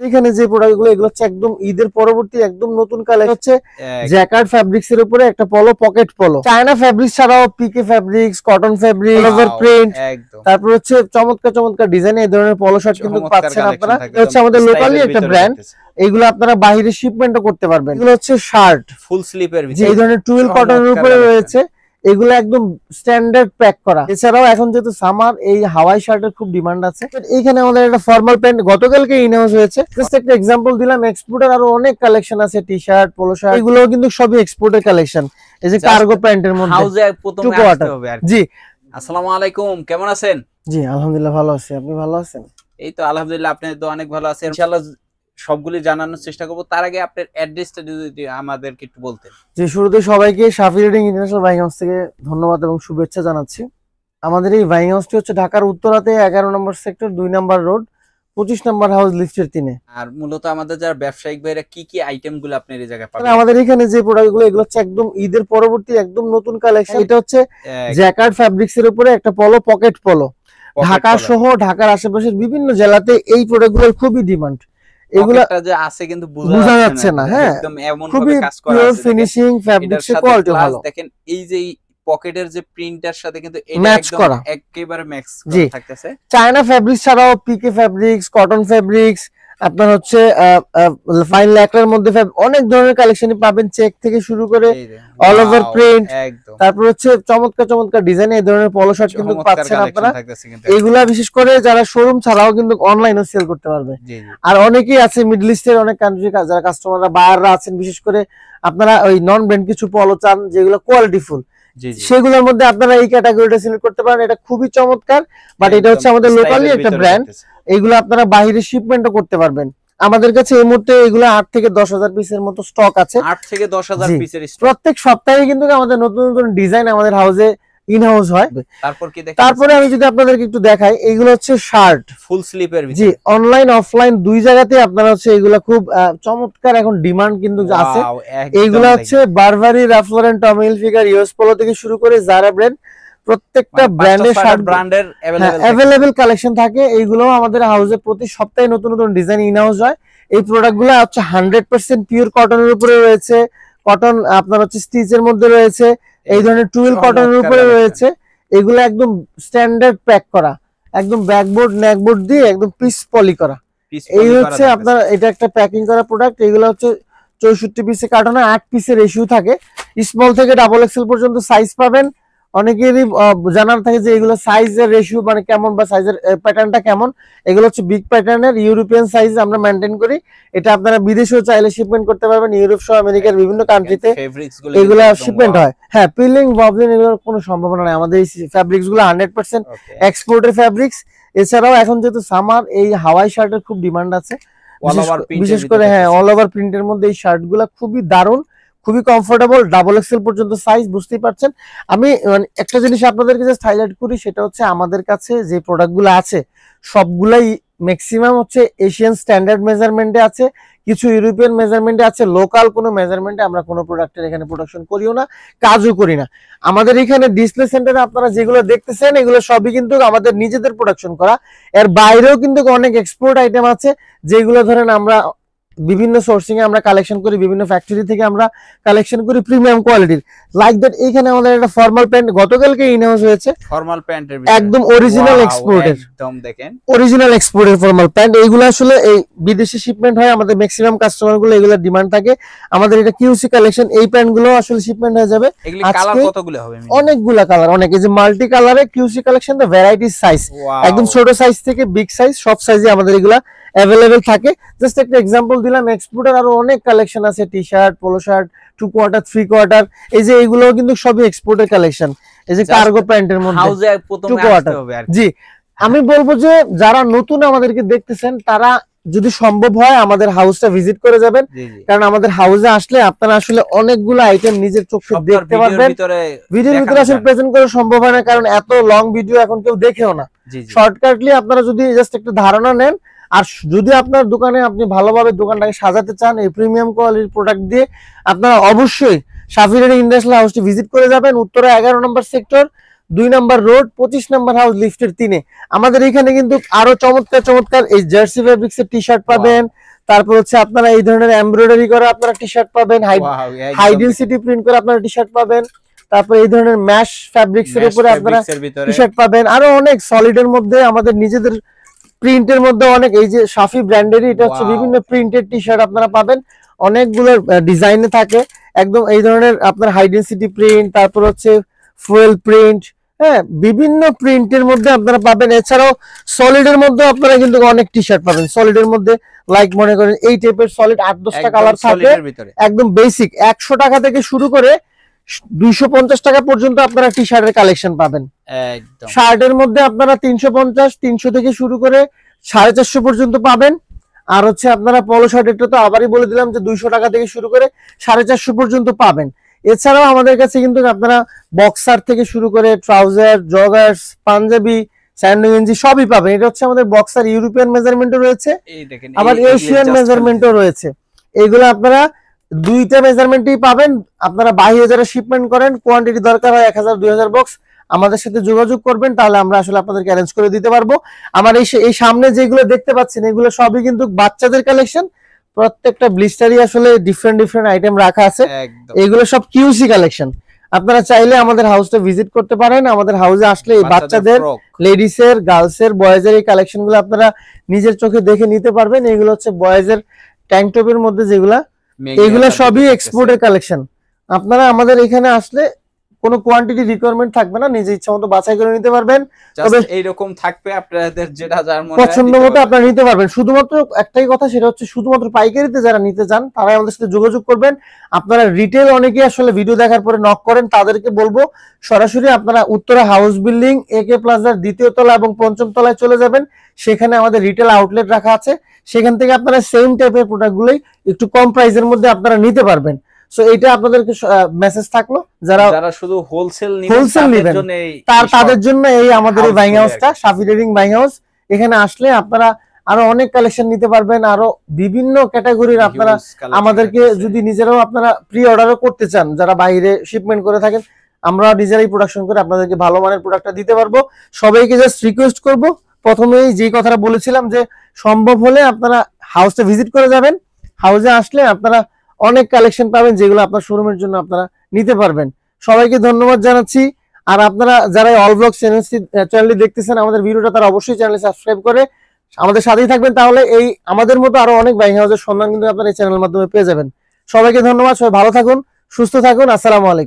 এখানে যে প্রোডাক্টগুলো এগুলো হচ্ছে একদম ঈদের পরবর্তী একদম নতুন কালেকশন হচ্ছে জ্যাকার্ড ফ্যাব্রিক্স এর উপরে একটা পলো পকেট পলো চায়না ফ্যাব্রিক্স ছাড়াও PK fabrics cotton fabric over print তারপর হচ্ছে চমৎকার চমৎকার ডিজাইন এই ধরনের পলো শার্ট কিন্তু পাচ্ছেন আপনারা। এটা হচ্ছে আমাদের লোকালি একটা ব্র্যান্ড। এইগুলো আপনারা বাইরে শিপমেন্টও করতে পারবেন। এগুলো হচ্ছে শার্ট ফুল স্লিপের এই ধরনের টুয়েল কটনের উপরে রয়েছে। এগুলো একদম স্ট্যান্ডার্ড প্যাক করা। এছাড়াও এখন যেহেতু সামার এই হাওয়াই শার্টের খুব ডিমান্ড আছে। এইখানে আমাদের একটা ফর্মাল প্যান্ট গতকালকে ইনহাউস হয়েছে। জাস্ট একটা এক্সাম্পল দিলাম এক্সপোর্টের আরও অনেক কালেকশন আছে টি শার্ট পোলো শার্ট এগুলো কিন্তু সবই এক্সপোর্টের কালেকশন এই যে কার্গো প্যান্টের মধ্যে। হাউজে প্রথমে আসতে হবে আর জি। আসসালামু আলাইকুম কেমন আছেন? জি আলহামদুলিল্লাহ ভালো আছি। আপনি ভালো আছেন? এই তো আলহামদুলিল্লাহ আপনি তো অনেক ভালো আছেন ইনশাআল্লাহ সবগুলি জানানোর চেষ্টা করব। তার আগে আপনার অ্যাড্রেসটা যদি আমাদেরকে একটু বলতেন। যে শুরুতে সবাইকে Safi reading international buying house থেকে ধন্যবাদ এবং শুভেচ্ছা জানাচ্ছি। আমাদের এই বাইং হাউসটি হচ্ছে ঢাকার উত্তরাতে এগারো নম্বর সেক্টর দুই নম্বর রোড পঁচিশ নম্বর হাউস লিফটের তিনে। আর মূলত আমাদের যারা ব্যবসায়িক ভাইরা কি কি আইটেমগুলো আপনার এই জায়গায় মানে পাবেন আমাদের এখানে যে প্রোডাক্টগুলো এগুলো হচ্ছে একদম ঈদের পরবর্তী একদম নতুন কালেকশন এটা হচ্ছে জ্যাকার্ড ফ্যাব্রিক্স এর উপরে একটা পলো পকেট পলো ঢাকা। সহ ঢাকার আশেপাশের বিভিন্ন জেলাতে এই প্রোডাক্টগুলোর খুবই ডিমান্ড এগুলা যে আছে কিন্তু বোঝা যাচ্ছে না, হ্যাঁ। একদম এমন ভাবে কাজ করা আছে। ফিনিশিং কোয়ালিটি ভালো। দেখেন এই যে পকেটের যে প্রিন্টার সাথে কিন্তু এটা একদম একেবারে ম্যাক্স থাকতেছে। চায়না ফেব্রিক্স ছাড়াও পিকে ফ্যাব্রিক্স কটন ফ্যাব্রিক্স আপনার হচ্ছে ফাইন ল্যাকড়ার মধ্যে অনেক ধরনের কালেকশনই পাবেন চেক থেকে শুরু করে অল ওভার একদম। তারপর হচ্ছে চমৎকার চমৎকার ডিজাইন এই ধরনের পলো শার্ট কিন্তু পাচ্ছেন আপনারা। এইগুলা বিশেষ করে যারা শোরুম ছাড়াও কিন্তু অনলাইনেও সেল করতে পারবে। আর অনেকেই আছে মিডল ইস্টের অনেক কান্ট্রি যারা কাস্টমাররা বায়াররা আছেন বিশেষ করে আপনারা ওই নন ব্র্যান্ড কিছু পলো চান যেগুলো কোয়ালিটিফুল সেগুলোর মধ্যে আপনারা এই ক্যাটাগরিটা সিলেক্ট করতে পারেন। এটা খুবই চমৎকার বাট এটা হচ্ছে আমাদের লোকালি একটা ব্র্যান্ড। এইগুলো আপনারা বাইরে শিপমেন্টও করতে পারবেন। আমাদের কাছে এই মুহূর্তে এগুলো আট থেকে দশ হাজার পিসের মতো স্টক আছে। আট থেকে দশ হাজার। পিসের প্রত্যেক সপ্তাহে কিন্তু আমাদের নতুন নতুন ডিজাইন আমাদের হাউসে ইন হাউস হয় তারপর কি দেখেন তারপরে আমি যদি আপনাদেরকে একটু দেখাই এইগুলো হচ্ছে শার্ট ফুল স্লিপের জি অনলাইন অফলাইন দুই জায়গাতে আপনারা হচ্ছে এগুলা খুব চমৎকার এখন ডিমান্ড কিন্তু আছে। এইগুলো হচ্ছে Burberry Ralph Lauren Tommy Hilfiger US polo থেকে শুরু করে জারা ব্র্যান্ড প্রত্যেকটা ব্র্যান্ডের শার্ট ব্র্যান্ডের অ্যাভেলেবেল কালেকশন থাকে। এইগুলো আমাদের হাউসে প্রতি সপ্তাহে নতুন নতুন ডিজাইন ইন হাউস হয়। এই প্রোডাক্টগুলো হচ্ছে হান্ড্রেড পার্সেন্ট পিওর কটনের উপরে রয়েছে। কটন আপনার হচ্ছে স্টিচের মধ্যে রয়েছে। এই ধরনের টুয়েল কটন কটনের উপরে রয়েছে। এগুলো একদম স্ট্যান্ডার্ড প্যাক করা। একদম ব্যাকবোর্ড ন্যাকবোর্ড দিয়ে একদম পিস পলি করা। এই হচ্ছে আপনার এটা একটা প্যাকিং করা প্রোডাক্ট এগুলো হচ্ছে চৌষট্টি পিসে কার্টনে আট পিসের রেশিও থাকে। স্মল থেকে ডাবল এক্সেল পর্যন্ত সাইজ পাবেন। অনেকেরই জানার থাকে যে এগুলো সাইজের রেশিও মানে কেমন বা সাইজের প্যাটার্নটা কেমন। এগুলো হচ্ছে বিগ প্যাটার্নের ইউরোপিয়ান সাইজ আমরা মেনটেন করি। এটা আপনারা বিদেশেও চাইলে শিপমেন্ট করতে পারবেন ইউরোপ সহ আমেরিকার বিভিন্ন কান্ট্রিতে এগুলা শিপমেন্ট হয়। হ্যাঁ পিলিং ববলিং এগুলোর কোনো সম্ভাবনা নাই। আমাদের এই ফ্যাব্রিক্সগুলো হান্ড্রেড পার্সেন্ট এক্সপোর্টের ফ্যাব্রিক্স এছাড়াও এখন যেহেতু সামার এই হাওয়াই শার্টের খুব ডিমান্ড আছে। বিশেষ করে- হ্যাঁ অল ওভার প্রিন্টের মধ্যে এই শার্টগুলা খুবই দারুণ। খুবই কমফোর্টেবল ডাবল এক্সেল পর্যন্ত সাইজ বুঝতেই পারছেন? আমি মানে একটা জিনিস আপনাদেরকে জাস্ট হাইলাইট করি, সেটা হচ্ছে আমাদের কাছে যে প্রোডাক্টগুলো আছে, সবগুলাই ম্যাক্সিমাম হচ্ছে এশিয়ান স্ট্যান্ডার্ড মেজারমেন্টে আছে, কিছু ইউরোপিয়ান মেজারমেন্টে আছে লোকাল কোনো মেজারমেন্টে আমরা কোনো প্রোডাক্টের এখানে প্রোডাকশন করিও না, কাজও করি না। আমাদের এখানে ডিসপ্লে সেন্টারে আপনারা যেগুলো দেখতেছেন, এগুলো সবই কিন্তু আমাদের নিজেদের প্রোডাকশন করা। এর বাইরেও কিন্তু অনেক এক্সপোর্ট আইটেম আছে, যেগুলো ধরেন আমরা বিভিন্ন সোর্সিং এ আমরা কালেকশন করি বিভিন্ন ফ্যাক্টরি থেকে আমরা কালেকশন করি প্রিমিয়াম কোয়ালিটির লাইক দ্যাট এইখানে আমাদের একটা ফর্মাল প্যান্ট গতকালকে ইনহাউস হয়েছে। ফর্মাল প্যান্টের একদম অরিজিনাল এক্সপোর্টের একদম দেখেন। অরিজিনাল এক্সপোর্টের ফর্মাল প্যান্ট এইগুলো আসলে এই বিদেশি শিপমেন্ট হয় আমাদের ম্যাক্সিমাম কাস্টমারগুলো এগুলোর ডিমান্ড থাকে। আমাদের এটা কিউসি কালেকশন এই প্যান্টগুলো আসলে শিপমেন্ট হয়ে যাবে। কালার কতগুলো হবে অনেকগুলা কালার অনেক। এই যে মাল্টি কালারে QC collection the variety size একদম ছোট সাইজ থেকে বিগ সাইজ সব সাইজে আমাদের এগুলা অ্যাভেলেবেল থাকে। জাস্ট একটা এক্সাম্পল দিলাম এক্সপোর্টের আরও অনেক কালেকশন আছে T shirt polo shirt two quarter three quarter এই যে এগুলো কিন্তু সবই এক্সপোর্টের কালেকশন এই যে কার্গো প্যান্টের মধ্যে হাউজে প্রথমে আসতে হবে আর জি আমি বলব যে যারা নতুন আমাদেরকে দেখতেছেন তারা যদি সম্ভব হয় আমাদের হাউসটা ভিজিট করে যাবেন কারণ আমাদের হাউসে আসলে আপনারা আসলে অনেকগুলো আইটেম নিজের চোখে দেখতে পারবেন। ভিডিওর ভিতরে আসলে প্রেজেন্ট করা সম্ভব হয় না কারণ এত লং ভিডিও এখন কেউ দেখেও না। শর্টকাটলি আপনারা যদি জাস্ট একটু ধারণা নেন আর যদি আপনার দোকানে আপনি ভালোভাবে দোকানটাকে সাজাতে চান এই প্রিমিয়াম কোয়ালিটির প্রোডাক্ট দিয়ে আপনারা অবশ্যই সাফিরের ইন্ডাস্ট্রিয়াল হাউসটি ভিজিট করে যাবেন। উত্তরা এগারো নম্বর সেক্টর দুই নম্বর রোড পঁচিশ নম্বর হাউস লিফটের তিনে। আমাদের এখানে কিন্তু আরও চমৎকার চমৎকার এই জার্সি ফেব্রিক্স এর টি শার্ট পাবেন। তারপর হচ্ছে আপনারা এই ধরনের এমব্রয়ডারি করা আপনারা টি শার্ট পাবেন Wow, একদম। হাইডিন সিটি প্রিন্ট করে আপনারা টি শার্ট পাবেন। তারপর এই ধরনের ম্যাশ ফ্যাব্রিক্স এর উপরে আপনারা টি শার্ট পাবেন। আরও অনেক সলিড এর মধ্যে আমাদের নিজেদের প্রিন্টের মধ্যে অনেক এই যে সাফি ব্র্যান্ডেরই এটা হচ্ছে বিভিন্ন প্রিন্টেড টি শার্ট আপনারা পাবেন। অনেকগুলো ডিজাইনে থাকে। একদম এই ধরনের আপনার হাইডেন্সিটি প্রিন্ট তারপর হচ্ছে ফুয়েল প্রিন্ট হ্যাঁ বিভিন্ন প্রিন্টের মধ্যে আপনারা পাবেন। এছাড়াও সলিড এর মধ্যে আপনারা কিন্তু অনেক টি শার্ট পাবেন। সলিড এর মধ্যে লাইক মনে করেন এই টাইপের সলিড আট দশটা কালার থাকে। একদম বেসিক একশো টাকা থেকে শুরু করে দুইশো পঞ্চাশ টাকা পর্যন্ত আপনারা টি শার্টের কালেকশন পাবেন। একদম। শার্টের মধ্যে আপনারা তিনশো পঞ্চাশ তিনশো থেকে শুরু করে সাড়ে চারশো পর্যন্ত পাবেন। আর হচ্ছে আপনারা পলো শার্টেরটা তো আবারই বলে দিলাম যে দুইশো টাকা থেকে শুরু করে সাড়ে চারশো পর্যন্ত পাবেন। এছাড়াও আমাদের কাছে কিন্তু আপনারা বক্সার থেকে শুরু করে ট্রাউজার জগার্স পাঞ্জাবি স্যান্ডো গেঞ্জি সবই পাবেন। এটা হচ্ছে আমাদের বক্সার ইউরোপিয়ান মেজারমেন্টও রয়েছে। এই দেখেন আবার এশিয়ান মেজারমেন্টও রয়েছে। এগুলো আপনারা দুইটা মেজারমেন্টই পাবেন। আপনারা বাইরে যারা শিপমেন্ট করেন কোয়ান্টিটি দরকার হয় এক হাজার দুই হাজার বক্স আমাদের সাথে যোগাযোগ করবেন তাহলে আমরা আসলে আপনাদেরকে অ্যারেঞ্জ করে দিতে পারব। আমার এই এই সামনে যেগুলো দেখতে পাচ্ছেন এগুলো সবই কিন্তু বাচ্চাদের কালেকশন প্রত্যেকটা ব্লিস্টারই আসলে ডিফারেন্ট ডিফারেন্ট আইটেম রাখা আছে। এগুলো সব কিউসি কালেকশন আপনারা চাইলে আমাদের হাউসটা ভিজিট করতে পারেন। আমাদের হাউসে আসলে এই বাচ্চাদের ফ্রক লেডিসের গার্লসের বয়েজের এই কালেকশনগুলো আপনারা নিজের চোখে দেখে নিতে পারবেন। এগুলো হচ্ছে বয়েজের ট্যাঙ্ক টপের মধ্যে যেগুলা এগুলো সবই এক্সপোর্টের কালেকশন আপনারা আমাদের এখানে আসলে কোনো কোয়ান্টিটি রিকোয়ারমেন্ট থাকবে না নিজে ইচ্ছা মতো বাছাই করে নিতে পারবেন। তবে- এইরকম থাকবে আপনাদের যেটা যার মনে পছন্দ মতো আপনারা নিতে পারবেন। শুধুমাত্র একটাই কথা সেটা হচ্ছে শুধুমাত্র পাইকারিতে যারা নিতে চান তারাই আমাদের সাথে যোগাযোগ করবেন। আপনারা রিটেল অনেকেই আসলে ভিডিও দেখার পরে নক করেন তাদেরকে বলব সরাসরি আপনারা Uttara house building A K প্লাজার দ্বিতীয় তলা এবং পঞ্চম তলায় চলে যাবেন। সেখানে আমাদের রিটেল আউটলেট রাখা আছে। সেখান থেকে আপনারা সেম টাইপের প্রোডাক্টগুলোই একটু কম প্রাইসের মধ্যে আপনারা নিতে পারবেন। সো এটা আপনাদেরকে মেসেজ থাকল যারা যারা শুধু হোলসেল নিবেন। এই- তার তাদের জন্য এই আমাদের এই বাইং হাউসটা সাফি ট্রেডিং বাইং হাউস এখানে আসলে আপনারা আরও অনেক কালেকশন নিতে পারবেন আরও বিভিন্ন ক্যাটাগরির আপনারা আমাদেরকে যদি নিজেরাও আপনারা প্রি অর্ডারও করতে চান যারা বাইরে শিপমেন্ট করে থাকেন আমরা নিজেরাই প্রোডাকশন করে আপনাদেরকে ভালো মানের প্রোডাক্টটা দিতে পারব। সবাইকে জাস্ট রিকোয়েস্ট করব। প্রথমেই যে কথাটা বলেছিলাম যে সম্ভব হলে আপনারা হাউসটা ভিজিট করে যাবেন। হাউসে আসলে আপনারা অনেক কালেকশন পাবেন যেগুলো আপনার শোরুমের জন্য আপনারা নিতে পারবেন। সবাইকে ধন্যবাদ জানাচ্ছি। আর আপনারা যারা অল ব্লগ চ্যানেলটি দেখতেছেন, আমাদের ভিডিওটা তারা অবশ্যই চ্যানেলে সাবস্ক্রাইব করে আমাদের সাথেই থাকবেন। তাহলে এই আমাদের মতো আরও অনেক বাইং হাউসের সন্ধান কিন্তু আপনারা এই চ্যানেলের মাধ্যমে পেয়ে যাবেন। সবাইকে ধন্যবাদ। সবাই ভালো থাকুন, সুস্থ থাকুন। আসসালামু আলাইকুম।